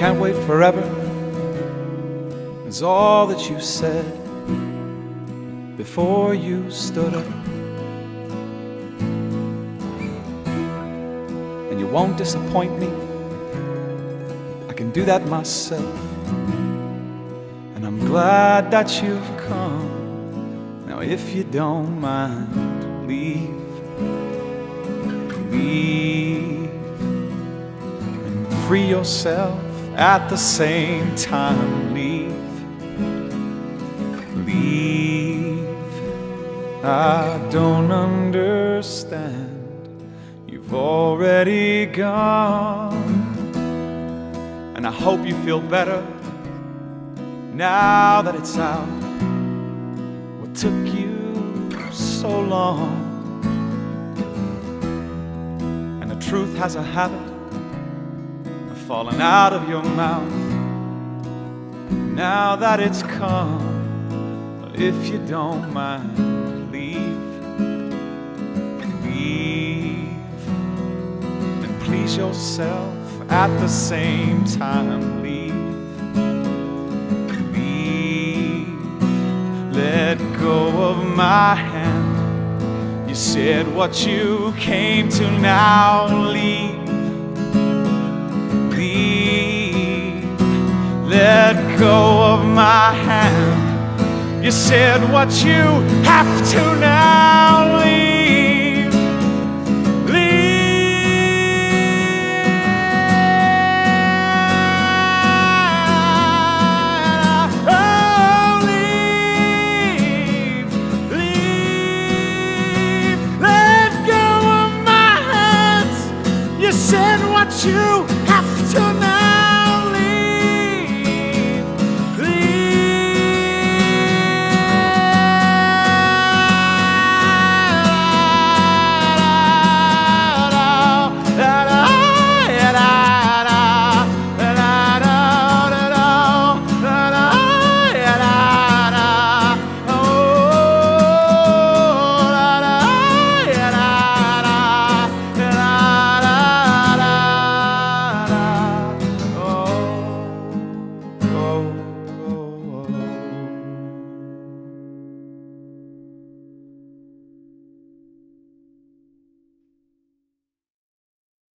can't wait forever is all that you said before you stood up. And you won't disappoint me. I can do that myself. And I'm glad that you've come. Now, if you don't mind, leave. Leave. And free yourself at the same time. Leave. Leave. I don't understand. You've already gone. And I hope you feel better now that it's out. What took you so long? And the truth has a habit of falling out of your mouth. Now that it's come, if you don't mind, leave. Leave. And please yourself at the same time, leave. Leave. Let go of my hand. You said what you came to now. Leave. go of my hand. You said what you have to now leave. Leave. Oh, leave. Leave. Let go of my hands. You said what you